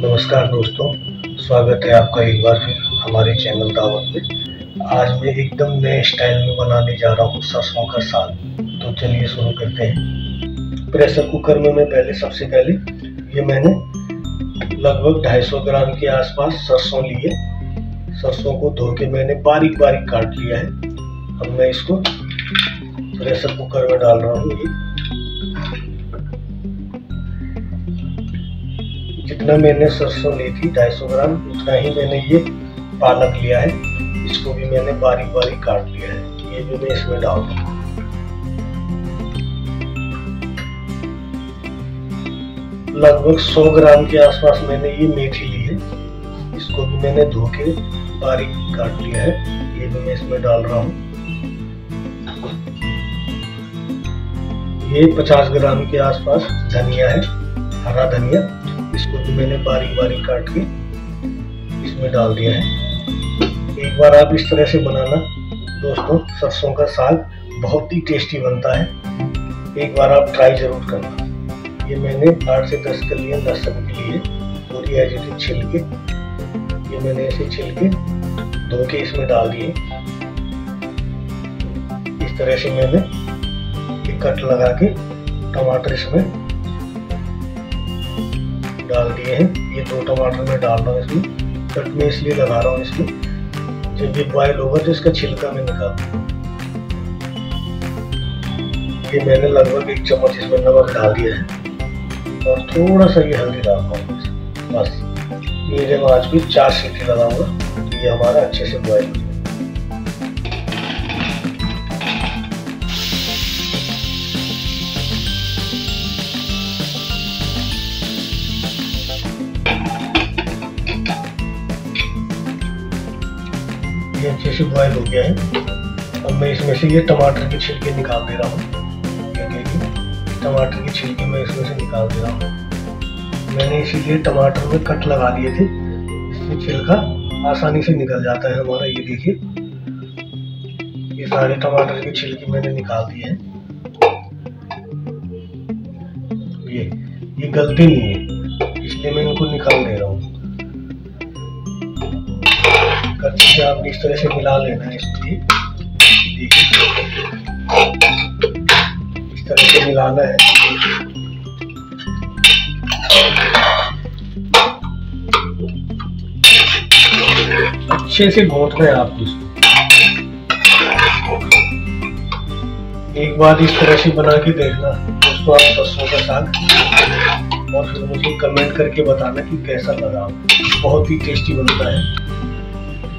नमस्कार दोस्तों, स्वागत है आपका एक बार फिर हमारे चैनल दावत में आज मैं एकदम नए स्टाइल में बनाने जा रहा हूँ सरसों का साग। तो चलिए शुरू करते हैं। प्रेशर कुकर में मैं पहले सबसे पहले ये मैंने लगभग 250 ग्राम के आसपास सरसों लिए। सरसों को धो के मैंने बारीक बारीक काट लिया है। अब मैं इसको प्रेशर कुकर में डाल रहा हूँ। जितना मैंने सरसों ली थी 250 ग्राम, उतना ही मैंने ये पालक लिया है। इसको भी मैंने बारीक बारीक काट लिया है। ये भी मैं इसमें डाल दूँ लगभग 100 ग्राम के आसपास मैंने ये मेथी ली है। इसको भी मैंने धो के बारीक काट लिया है। ये भी मैं इसमें डाल रहा हूँ। ये 50 ग्राम के आसपास धनिया है, हरा धनिया। इसको भी मैंने बारीक बारीक काट के इसमें डाल दिया है। एक बार आप इस तरह से बनाना, दोस्तों, सरसों का साग बहुत ही टेस्टी बनता है। एक बार आप ट्राई ज़रूर करना। ये मैंने आठ से दस कर लिया लहसुन के लिए पूरी एज इट छिल के। ये मैंने ऐसे छिल के धो के इसमें डाल दिए। इस तरह से मैंने एक कट लगा के टमाटर इसमें डाल दिए हैं। ये दो टमाटर मैं डाल रहा हूँ इसमें। कट में इसलिए लगा रहा हूँ इसमें, जब ये बॉयल होगा तो इसका छिलका मैं निकाल ये मैंने लगभग एक चम्मच इसमें नमक डाल दिया है। और थोड़ा सा ये हल्दी डाल हूँ बस। मीडियम आँच भी चार सीटी लगाऊँगा तो ये हमारा अच्छे से बॉयल हो ये अच्छे से बॉयल हो गया है। अब मैं इसमें से ये टमाटर के छिलके निकाल दे रहा हूँ? टमाटर के छिलके मैं इसमें से निकाल दे रहा हूँ। मैंने इसीलिए टमाटर में कट लगा दिए थे। इससे छिलका आसानी से निकल जाता है हमारा, ये देखिए। ये सारे टमाटर के छिलके मैंने निकाल दिए हैं। ये ये गलती नहीं है। इसलिए मैं इनको निकाल दे रहा हूँ। अच्छे से आपने इस तरह से मिला लेना है इसको। इस तरह से मिलाना है। अच्छे से घोटना है आपको इसको एक बार इस तरह से बना के देखना दोस्तों आप सरसों का साग और फिर मुझे कमेंट करके बताना कि कैसा लगा। बहुत ही टेस्टी बनता है।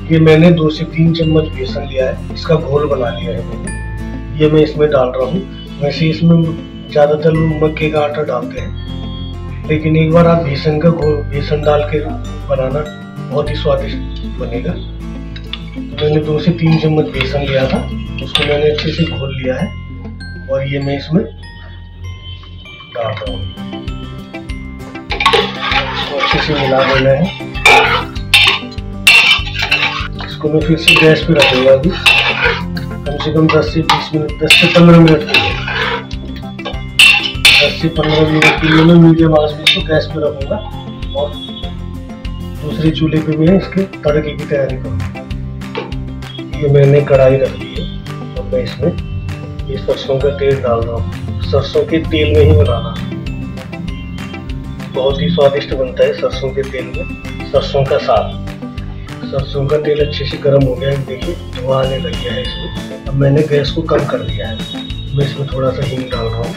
ये मैंने दो से तीन चम्मच बेसन लिया है, इसका घोल बना लिया है मैंने। ये मैं इसमें डाल रहा हूँ। वैसे इसमें ज़्यादातर लोग मक्के का आटा डालते हैं। लेकिन एक बार आप बेसन का घोल, बेसन डाल के बनाना बहुत ही स्वादिष्ट बनेगा। तो मैंने दो से तीन चम्मच बेसन लिया था। उसको मैंने अच्छे से घोल लिया है और ये मैं इसमें डाल रहा हूँ। अच्छे से मिला देना है। इसको मैं फिर से गैस पे रखूँगा अभी। कम से कम 10 से 20 मिनट 10 से 15 मिनट के लिए। 10 से 15 मिनट के लिए मैं मीडियम आँच में इसको गैस पे रखूँगा। और दूसरे चूल्हे पे मैं इसके तड़के की तैयारी करूँगा। ये मैंने कढ़ाई रख ली है। और मैं इसमें ये सरसों का तेल डाल रहा हूँ। सरसों के तेल में ही बनाना बहुत ही स्वादिष्ट बनता है सरसों के तेल में। सरसों का साग। सरसों का तेल अच्छे से गर्म हो गया है। देखिए धुआँ आने लग गया है इसमें। अब मैंने गैस को कम कर दिया है। मैं इसमें थोड़ा सा हींग डाल रहा हूँ।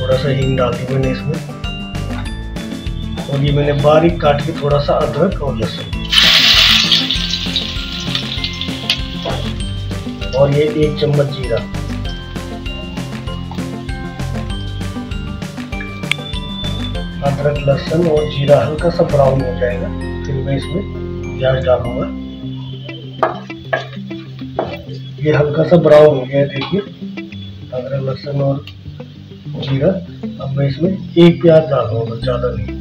थोड़ा सा हींग डाल दी मैंने इसमें। और ये मैंने बारीक काट के थोड़ा सा अदरक और लहसुन। और ये एक चम्मच जीरा। अदरक, लहसुन और जीरा हल्का सा ब्राउन हो जाएगा। फिर मैं इसमें प्याज डालूँगा। ये हल्का सा ब्राउन हो गया देखिए। अदरक, लहसुन और जीरा। अब मैं इसमें एक प्याज डाल दूँगा ज़्यादा नहीं।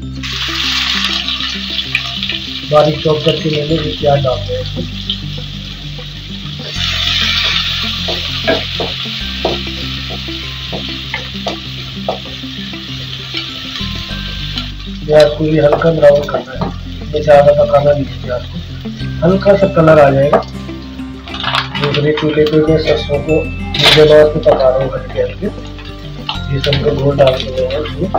बारीक चॉप करके मैंने एक प्याज डाल दिया इसमें। प्याज को ये हल्का ब्राउन करना है। इसमें ज़्यादा पकाना नहीं है प्याज को। हल्का सा कलर आ जाएगा। दूसरे चूल्हे पे मैं सरसों को मीडियम आँच पे पका रहा हूँ हल्के हल्के ये सबको घोल डाल के उसमें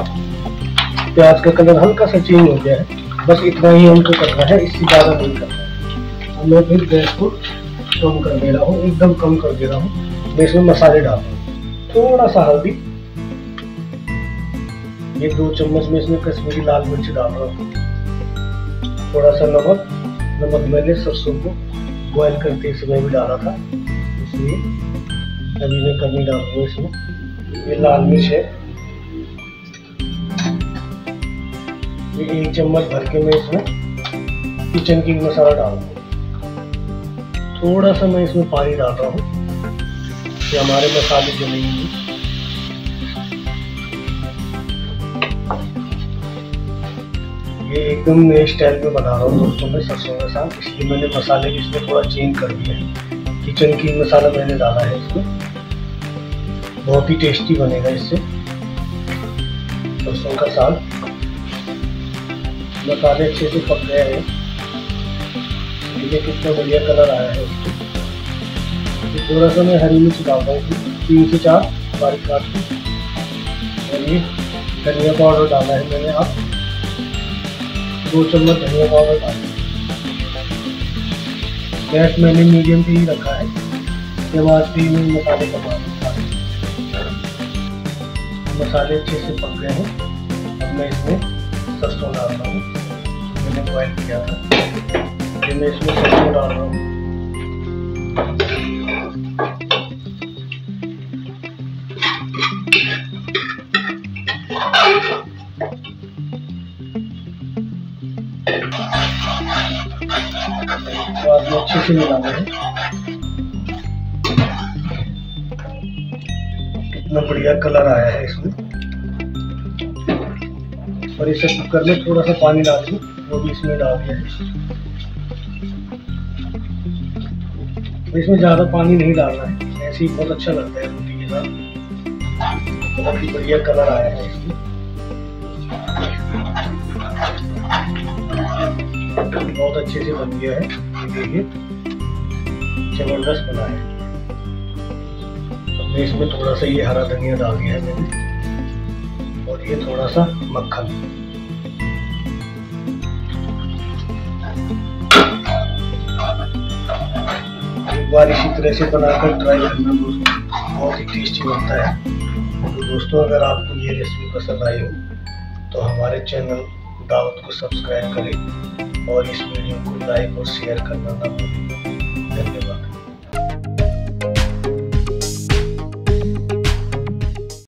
प्याज का कलर हल्का सा चेंज हो गया है। बस इतना ही हमको करना है, इससे ज़्यादा नहीं करना है। मैं फिर गैस को कम कर दे रहा हूँ, एकदम कम कर दे रहा हूँ। मैं इसमें मसाले डाल रहा हूँ। थोड़ा सा हल्दी ये दो चम्मच में इसमें कश्मीरी लाल मिर्च डाल रहा हूँ थोड़ा सा नमक नमक मैंने सरसों को बॉयल करते समय भी डाला था। इसलिए अभी मैं कमी डाल रहा हूँ इसमें। ये लाल मिर्च है। ये एक चम्मच भर के मैं इसमें किचन किंग मसाला डाल रहा हूँ थोड़ा सा मैं इसमें पानी डाल रहा हूँ। कि हमारे मसाले जमेंगे ये एकदम नए स्टाइल में बना रहा हूँ दोस्तों मैं सरसों के साथ। इसलिए मैंने मसाले भी इसमें थोड़ा चेंज कर दिया है। किचन किंग मसाला मैंने डाला है इसमें। बहुत ही टेस्टी बनेगा इससे। सरसों का साग। मसाले अच्छे से पक गए हैं। देखिए कितना बढ़िया कलर आया है उसको थोड़ा सा मैं हरी मिर्च डालता हूँ तीन से चार बारीक काट के। और ये धनिया पाउडर डाला है मैंने आप दो चम्मच धनिया पाउडर डाल गैस मैंने मीडियम पे ही रखा है। उसके बाद फिर मैं मसाले का मसाले अच्छे से पक गए हैं। अब मैं इसमें सरसों डाल रहा हूँ। मैंने बॉयल किया था। फिर मैं इसमें सरसों डाल रहा हूँ। तो अच्छे से मिलाना है कितना बढ़िया कलर आया है इसमें। और इसे कुकर में थोड़ा सा पानी डाल दूँ, वो भी इसमें डाल दिया है। इसमें ज़्यादा पानी नहीं डालना है। ऐसे ही बहुत अच्छा लगता है रोटी के साथ। बहुत ही बढ़िया कलर आया है इसमें। बहुत अच्छे से बन गया है। देखिए ज़बरदस्त बना है। तो इसमें थोड़ा सा ये हरा धनिया डाल दिया है मैंने, और ये थोड़ा सा मक्खन। एक बार इसी तरह से बनाकर ट्राई करना दोस्तों, बहुत ही टेस्टी बनता है। तो दोस्तों, अगर आपको ये रेसिपी पसंद आई हो तो हमारे चैनल दावत को सब्सक्राइब करें और इस वीडियो को लाइक और शेयर करना ना भूलें।